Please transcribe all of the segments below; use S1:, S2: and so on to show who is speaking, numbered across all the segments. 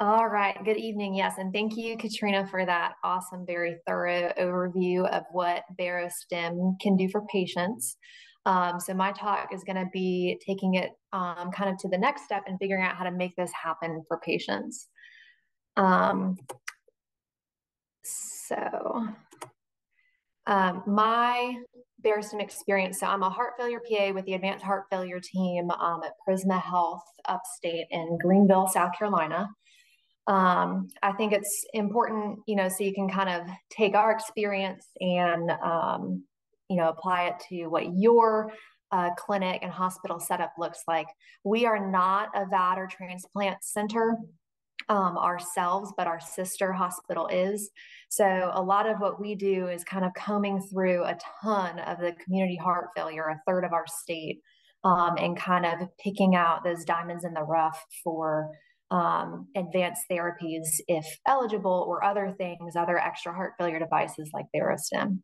S1: All right, good evening. Yes, and thank you, Katrina, for that awesome, very thorough overview of what Barostim can do for patients. Um, so my talk is going to be taking it um, kind of to the next step and figuring out how to make this happen for patients. Um, so um, my Barostim experience. So I'm a heart failure PA with the advanced heart failure team um, at Prisma Health upstate in Greenville, South Carolina. Um, I think it's important, you know, so you can kind of take our experience and, um, you know, apply it to what your uh, clinic and hospital setup looks like. We are not a VAD or transplant center um, ourselves, but our sister hospital is. So a lot of what we do is kind of combing through a ton of the community heart failure, a third of our state, um, and kind of picking out those diamonds in the rough for um, advanced therapies if eligible, or other things, other extra heart failure devices like Barostim.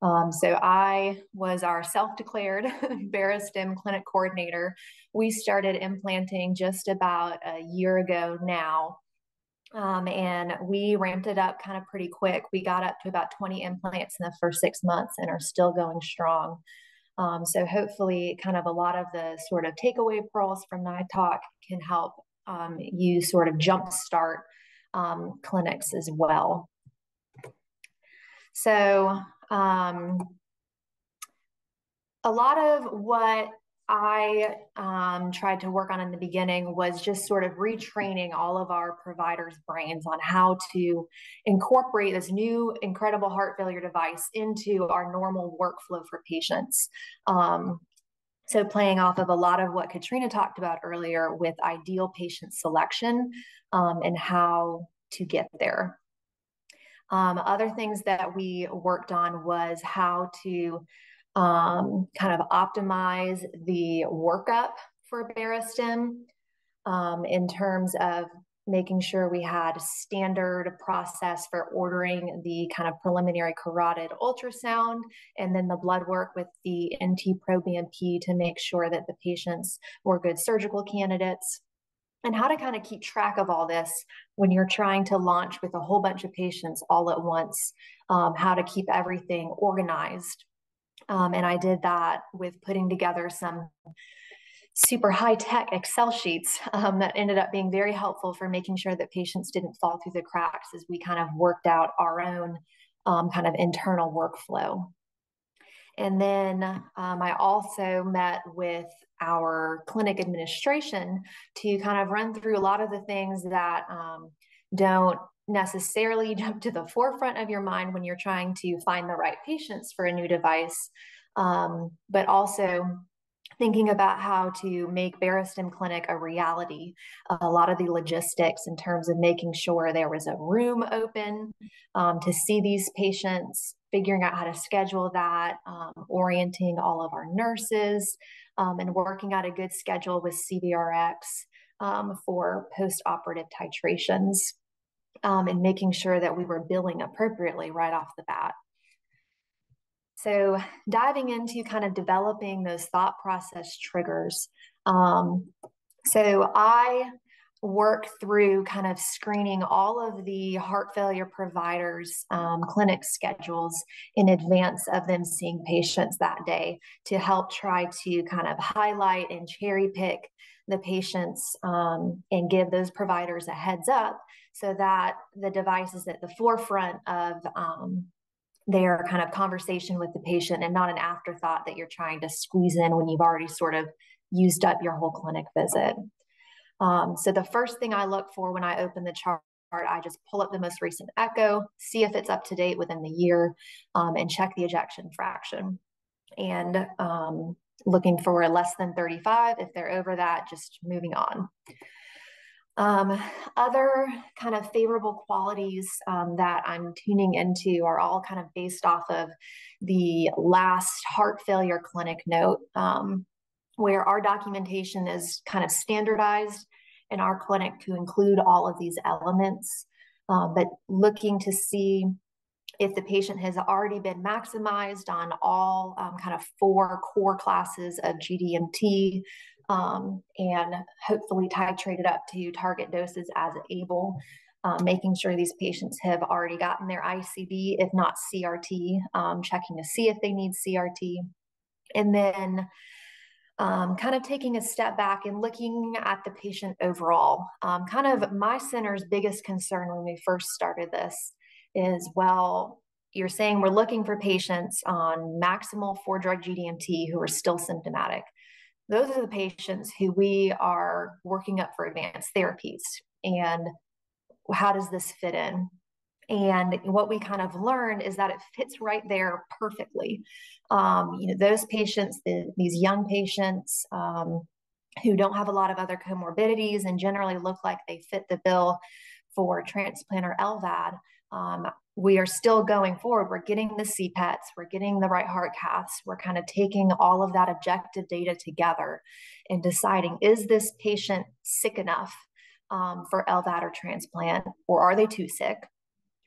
S1: Um, so I was our self-declared Barostim clinic coordinator. We started implanting just about a year ago now. Um, and we ramped it up kind of pretty quick. We got up to about 20 implants in the first six months and are still going strong. Um, so hopefully, kind of a lot of the sort of takeaway pearls from my talk can help um, you sort of jumpstart um, clinics as well. So um, a lot of what I um, tried to work on in the beginning was just sort of retraining all of our providers' brains on how to incorporate this new incredible heart failure device into our normal workflow for patients. Um, so, playing off of a lot of what Katrina talked about earlier with ideal patient selection um, and how to get there. Um, other things that we worked on was how to um, kind of optimize the workup for Barostim um, in terms of making sure we had a standard process for ordering the kind of preliminary carotid ultrasound and then the blood work with the NT proBNP to make sure that the patients were good surgical candidates and how to kind of keep track of all this when you're trying to launch with a whole bunch of patients all at once, um, how to keep everything organized. Um, and I did that with putting together some super high tech Excel sheets um, that ended up being very helpful for making sure that patients didn't fall through the cracks as we kind of worked out our own um, kind of internal workflow. And then um, I also met with our clinic administration to kind of run through a lot of the things that um, don't necessarily jump to the forefront of your mind when you're trying to find the right patients for a new device, um, but also thinking about how to make Barostim Clinic a reality. A lot of the logistics in terms of making sure there was a room open um, to see these patients, figuring out how to schedule that, um, orienting all of our nurses, um, and working out a good schedule with CVRX um, for post operative titrations. Um, and making sure that we were billing appropriately right off the bat. So, diving into kind of developing those thought process triggers. Um, so, I work through kind of screening all of the heart failure providers' um, clinic schedules in advance of them seeing patients that day to help try to kind of highlight and cherry pick the patients um, and give those providers a heads up so that the device is at the forefront of um, their kind of conversation with the patient and not an afterthought that you're trying to squeeze in when you've already sort of used up your whole clinic visit. Um, so the first thing I look for when I open the chart, I just pull up the most recent echo, see if it's up to date within the year, um, and check the ejection fraction. And um, looking for less than 35. If they're over that, just moving on. Um, other kind of favorable qualities um, that I'm tuning into are all kind of based off of the last heart failure clinic note, um, where our documentation is kind of standardized in our clinic to include all of these elements, um, but looking to see if the patient has already been maximized on all um, kind of four core classes of GDMT, um, and hopefully titrate it up to target doses as able. Um, making sure these patients have already gotten their ICD, if not CRT, um, checking to see if they need CRT. And then um, kind of taking a step back and looking at the patient overall. Um, kind of my center's biggest concern when we first started this is well, you're saying we're looking for patients on maximal four drug GDMT who are still symptomatic. Those are the patients who we are working up for advanced therapies. And how does this fit in? And what we kind of learned is that it fits right there perfectly. Um, you know, those patients, the, these young patients um, who don't have a lot of other comorbidities and generally look like they fit the bill for transplant or LVAD, um, we are still going forward. We're getting the CPETs, we're getting the right heart caths, we're kind of taking all of that objective data together and deciding is this patient sick enough um, for LVAD or transplant, or are they too sick?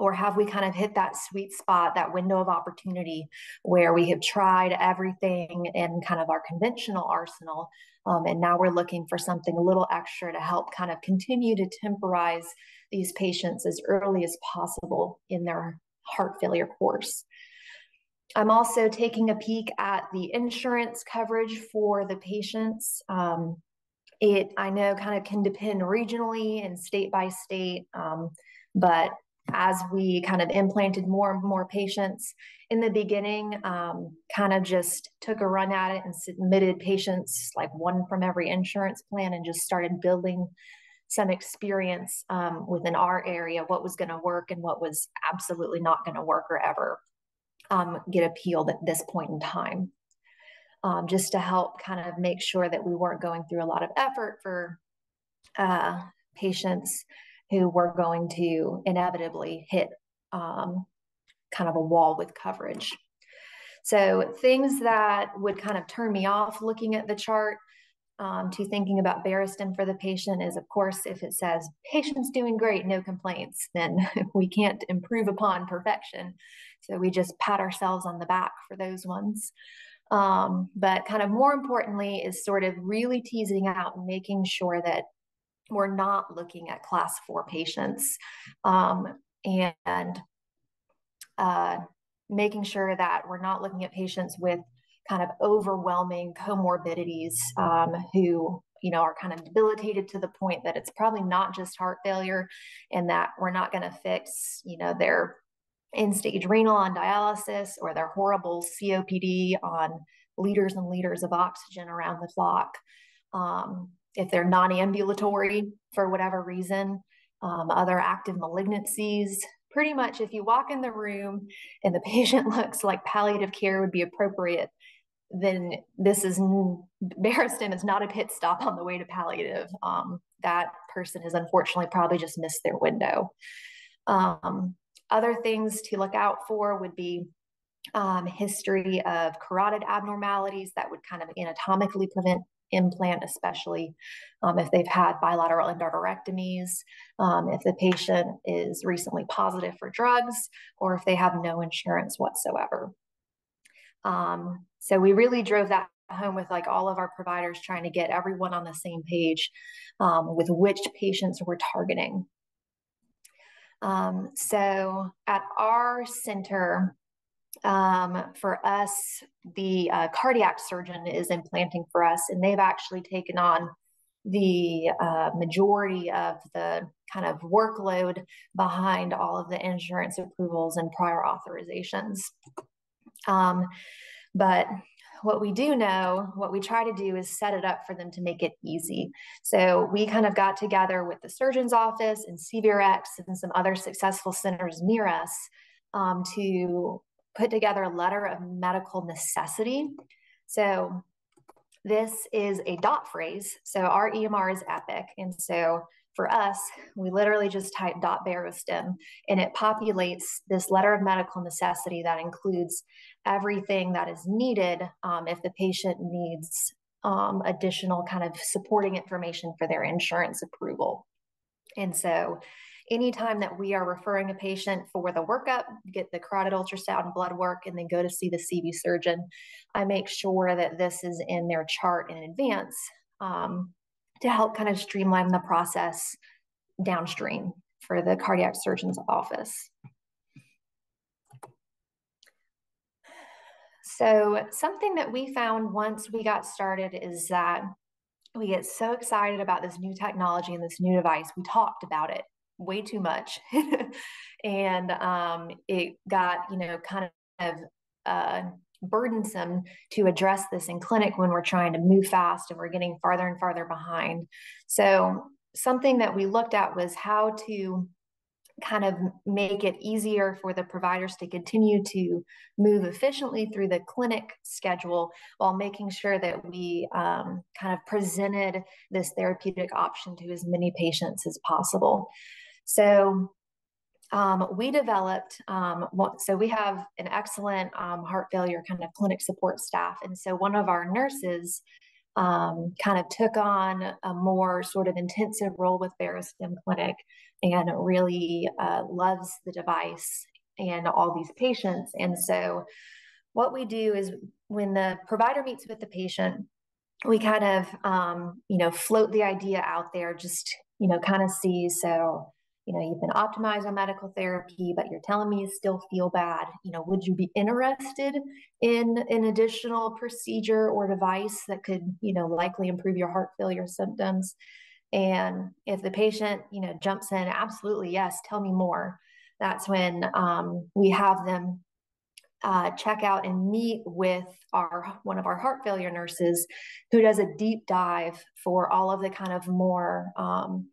S1: Or have we kind of hit that sweet spot, that window of opportunity where we have tried everything in kind of our conventional arsenal? Um, and now we're looking for something a little extra to help kind of continue to temporize these patients as early as possible in their heart failure course. I'm also taking a peek at the insurance coverage for the patients. Um, it, I know, kind of can depend regionally and state by state, um, but as we kind of implanted more and more patients in the beginning um, kind of just took a run at it and submitted patients like one from every insurance plan and just started building some experience um, within our area what was going to work and what was absolutely not going to work or ever um, get appealed at this point in time. Um, just to help kind of make sure that we weren't going through a lot of effort for uh, patients who were going to inevitably hit um, kind of a wall with coverage. So things that would kind of turn me off looking at the chart um, to thinking about Barostim for the patient is, of course, if it says patient's doing great, no complaints, then we can't improve upon perfection. So we just pat ourselves on the back for those ones. Um, but kind of more importantly is sort of really teasing out and making sure that we're not looking at class four patients um, and uh, making sure that we're not looking at patients with kind of overwhelming comorbidities um, who you know are kind of debilitated to the point that it's probably not just heart failure and that we're not going to fix you know their end stage renal on dialysis or their horrible copd on liters and liters of oxygen around the clock. Um, if they're non-ambulatory for whatever reason, um, other active malignancies. Pretty much, if you walk in the room and the patient looks like palliative care would be appropriate, then this is Barostim is not a pit stop on the way to palliative. Um, that person has unfortunately probably just missed their window. Um, other things to look out for would be um, history of carotid abnormalities that would kind of anatomically prevent implant, especially um, if they've had bilateral endarterectomies, um, if the patient is recently positive for drugs, or if they have no insurance whatsoever. Um, so we really drove that home with like all of our providers trying to get everyone on the same page um, with which patients we're targeting. Um, so at our center, um, for us, the uh, cardiac surgeon is implanting for us, and they've actually taken on the uh, majority of the kind of workload behind all of the insurance approvals and prior authorizations. Um, but what we do know, what we try to do is set it up for them to make it easy. So we kind of got together with the surgeon's office and CVRX and some other successful centers near us um, to put together a letter of medical necessity. So this is a dot phrase. So our EMR is Epic. And so for us, we literally just type dot barostim and it populates this letter of medical necessity that includes everything that is needed um, if the patient needs um, additional kind of supporting information for their insurance approval. And so anytime that we are referring a patient for the workup, get the carotid ultrasound and blood work, and then go to see the CV surgeon, I make sure that this is in their chart in advance um, to help kind of streamline the process downstream for the cardiac surgeon's office. So, something that we found once we got started is that we get so excited about this new technology and this new device. We talked about it way too much. and um, it got, you know, kind of uh, burdensome to address this in clinic when we're trying to move fast and we're getting farther and farther behind. So, something that we looked at was how to kind of make it easier for the providers to continue to move efficiently through the clinic schedule while making sure that we um, kind of presented this therapeutic option to as many patients as possible. So um, we developed, um, so we have an excellent um, heart failure kind of clinic support staff. And so one of our nurses um, kind of took on a more sort of intensive role with Barostim Clinic and really uh, loves the device and all these patients. And so what we do is when the provider meets with the patient, we kind of, um, you know, float the idea out there, just, you know, kind of see, so you know, you've been optimized on medical therapy, but you're telling me you still feel bad. You know, would you be interested in an additional procedure or device that could, you know, likely improve your heart failure symptoms? And if the patient, you know, jumps in, absolutely, yes, tell me more. That's when um, we have them uh, check out and meet with our one of our heart failure nurses who does a deep dive for all of the kind of more um,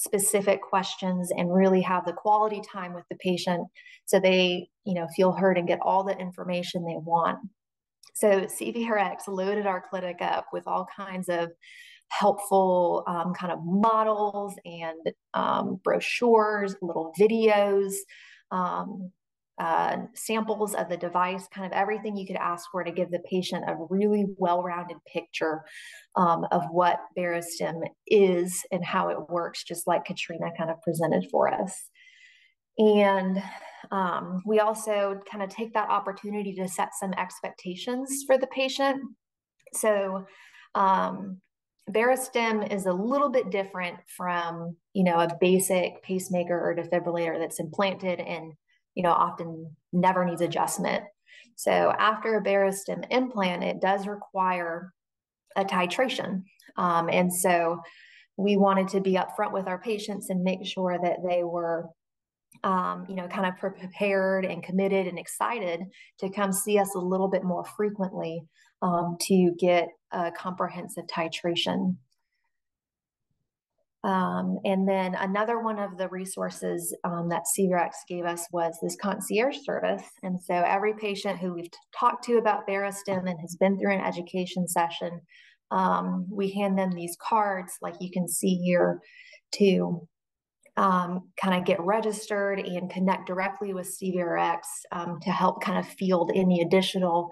S1: specific questions and really have the quality time with the patient so they you know feel heard and get all the information they want. So cvrx loaded our clinic up with all kinds of helpful um, kind of models and um, brochures little videos um, uh, samples of the device, kind of everything you could ask for to give the patient a really well rounded picture um, of what Barostim is and how it works, just like Katrina kind of presented for us. And um, we also kind of take that opportunity to set some expectations for the patient. So, um, Barostim is a little bit different from, you know, a basic pacemaker or defibrillator that's implanted and you know, often never needs adjustment. So after a Barostim implant, it does require a titration. Um, and so we wanted to be upfront with our patients and make sure that they were, um, you know, kind of prepared and committed and excited to come see us a little bit more frequently um, to get a comprehensive titration um, and then another one of the resources um, that CVRX gave us was this concierge service. And so every patient who we've talked to about Barostim and has been through an education session, um, we hand them these cards, like you can see here, to um, kind of get registered and connect directly with CVRX um, to help kind of field any additional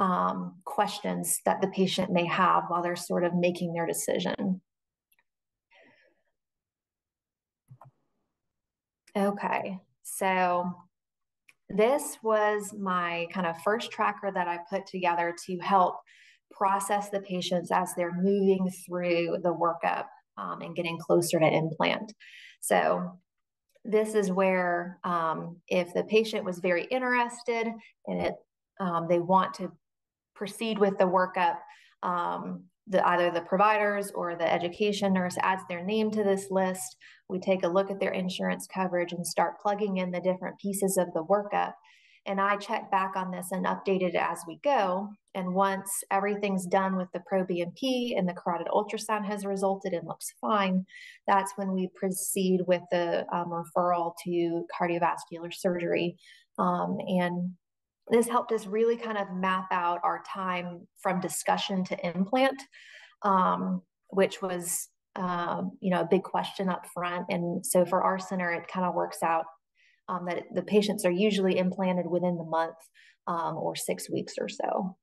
S1: um, questions that the patient may have while they're sort of making their decision. Okay, so this was my kind of first tracker that I put together to help process the patients as they're moving through the workup um, and getting closer to implant. So this is where um, if the patient was very interested and it um, they want to proceed with the workup, um, the either the providers or the education nurse adds their name to this list. We take a look at their insurance coverage and start plugging in the different pieces of the workup. And I check back on this and update it as we go. And once everything's done with the pro-BNP and the carotid ultrasound has resulted and looks fine, that's when we proceed with the um, referral to cardiovascular surgery. Um, and this helped us really kind of map out our time from discussion to implant, um, which was um, you know a big question up front. And so for our center, it kind of works out um, that the patients are usually implanted within the month um, or six weeks or so.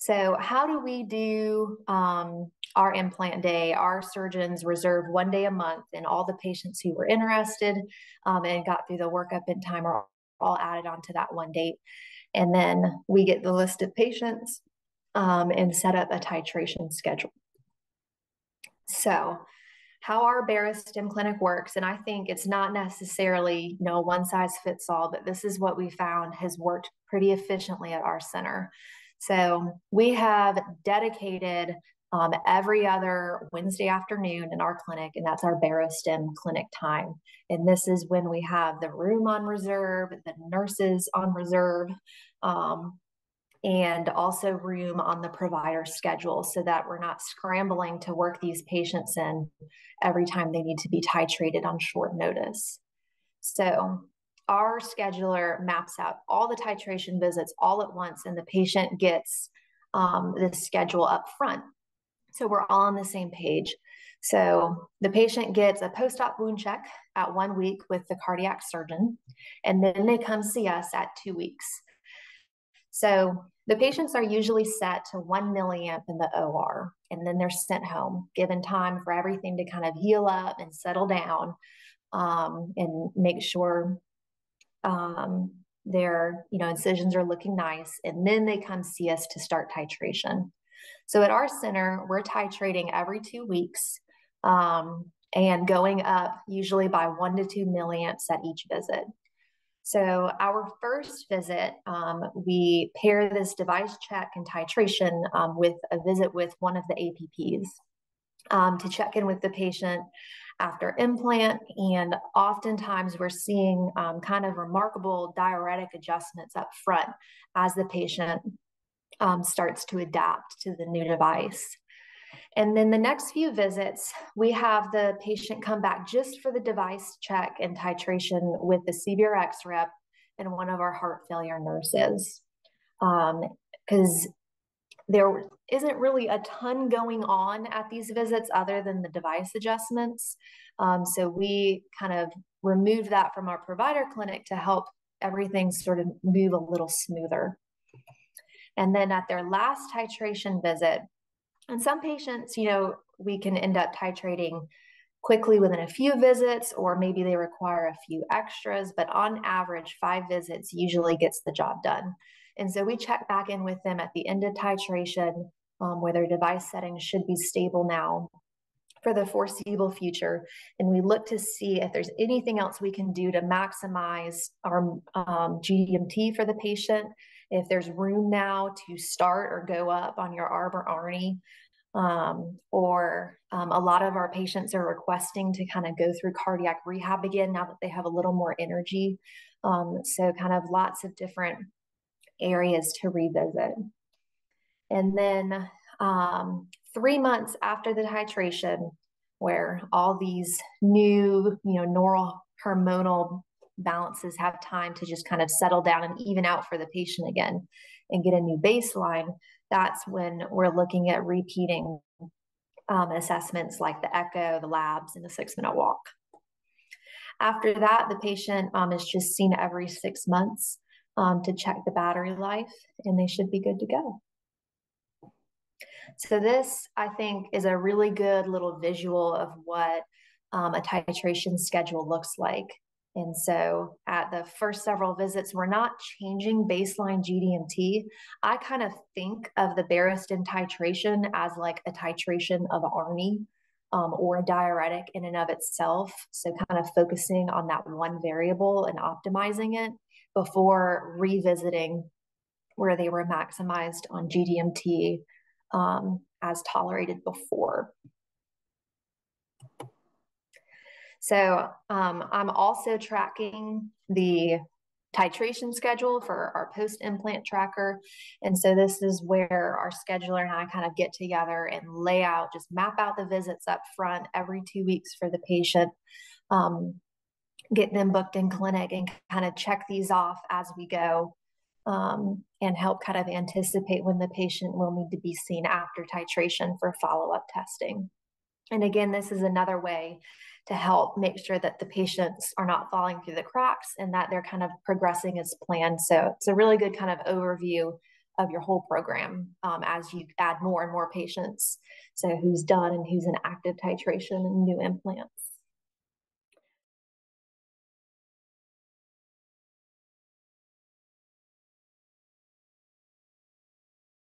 S1: So how do we do um, our implant day? Our surgeons reserve one day a month and all the patients who were interested um, and got through the workup in time are all added onto that one date. And then we get the list of patients um, and set up a titration schedule. So, how our Barostim clinic works, and I think it's not necessarily you know one size fits all, but this is what we found has worked pretty efficiently at our center. So we have dedicated um, every other Wednesday afternoon in our clinic, and that's our Barostim clinic time. And this is when we have the room on reserve, the nurses on reserve, um, and also room on the provider schedule so that we're not scrambling to work these patients in every time they need to be titrated on short notice. So our scheduler maps out all the titration visits all at once and the patient gets um, the schedule up front. So we're all on the same page. So the patient gets a post-op wound check at one week with the cardiac surgeon, and then they come see us at two weeks. So the patients are usually set to one milliamp in the OR, and then they're sent home, given time for everything to kind of heal up and settle down um, and make sure um, their you know incisions are looking nice, and then they come see us to start titration. So at our center, we're titrating every two weeks um, and going up usually by one to two milliamps at each visit. So, our first visit, um, we pair this device check and titration um, with a visit with one of the APPs um, to check in with the patient after implant. And oftentimes, we're seeing um, kind of remarkable diuretic adjustments up front as the patient um, starts to adapt to the new device. And then the next few visits, we have the patient come back just for the device check and titration with the CVRX rep and one of our heart failure nurses. Because um, there isn't really a ton going on at these visits other than the device adjustments. Um, so we kind of remove that from our provider clinic to help everything sort of move a little smoother. And then at their last titration visit, and some patients, you know, we can end up titrating quickly within a few visits, or maybe they require a few extras, but on average, five visits usually gets the job done. And so we check back in with them at the end of titration um, where their device settings should be stable now for the foreseeable future. And we look to see if there's anything else we can do to maximize our um, GDMT for the patient if there's room now to start or go up on your ARB or ARNI, um, or um, a lot of our patients are requesting to kind of go through cardiac rehab again now that they have a little more energy. Um, so, kind of lots of different areas to revisit. And then um, three months after the titration, where all these new, you know, neural hormonal balances have time to just kind of settle down and even out for the patient again and get a new baseline, that's when we're looking at repeating um, assessments like the echo, the labs, and the six minute walk. After that, the patient um, is just seen every six months um, to check the battery life, and they should be good to go. So, this I think is a really good little visual of what um, a titration schedule looks like. And so at the first several visits, we're not changing baseline GDMT. I kind of think of the Barostim titration as like a titration of ARNI um, or a diuretic in and of itself. So kind of focusing on that one variable and optimizing it before revisiting where they were maximized on GDMT um, as tolerated before. So um, I'm also tracking the titration schedule for our post implant tracker. And so this is where our scheduler and I kind of get together and lay out, just map out the visits up front every two weeks for the patient, um, get them booked in clinic and kind of check these off as we go. Um, and help kind of anticipate when the patient will need to be seen after titration for follow up testing. And again, this is another way to help make sure that the patients are not falling through the cracks and that they're kind of progressing as planned. So it's a really good kind of overview of your whole program um, as you add more and more patients. So who's done and who's in active titration and new implants.